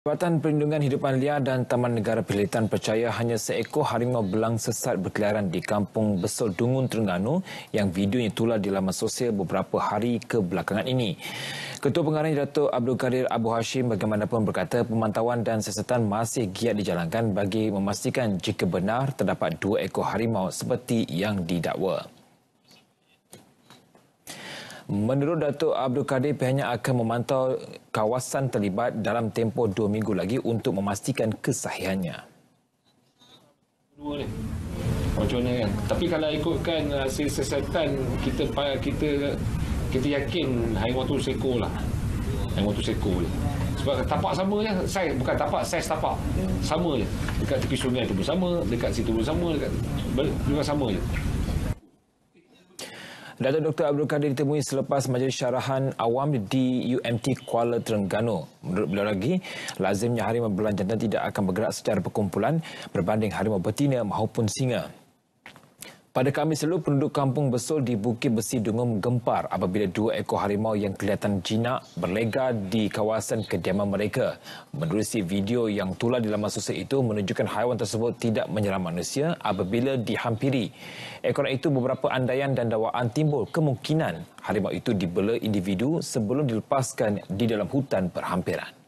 Jabatan Perlindungan Hidupan Liar dan Taman Negara Pilitan percaya hanya seekor harimau belang sesat berkeliaran di Kampung Besol Dungun, Terengganu yang videonya tular di laman sosial beberapa hari kebelakangan ini. Ketua Pengarah Datuk Abdul Kadir Abu Hashim bagaimanapun berkata pemantauan dan siasatan masih giat dijalankan bagi memastikan jika benar terdapat dua ekor harimau seperti yang didakwa. Menurut Datuk Abdul Kadir, pihaknya akan memantau kawasan terlibat dalam tempoh dua minggu lagi untuk memastikan kesahihannya. Dua ni. Macam mana kan? Tapi kalau ikutkan hasil siasatan, kita kita kita yakin harimau tu seko lah. Harimau tu seko je. Sebab tapak sama je. Saya bukan tapak, saya tapak. Sama je. Dekat tepi sungai tu pun sama, dekat situ pun sama, dekat juga sama je. Datuk Dr. Abdul Kadir ditemui selepas majlis syarahan awam di UMT Kuala Terengganu. Menurut beliau lagi, lazimnya harimau berlanjantan tidak akan bergerak secara perkumpulan berbanding harimau betina maupun singa. Pada Khamis lalu, penduduk kampung Besol di Bukit Besi Dungum gempar apabila dua ekor harimau yang kelihatan jinak berlega di kawasan kediaman mereka. Menerusi video yang tular di laman sosial itu menunjukkan haiwan tersebut tidak menyerang manusia apabila dihampiri. Ekor itu beberapa andaian dan dakwaan timbul kemungkinan harimau itu dibela individu sebelum dilepaskan di dalam hutan berhampiran.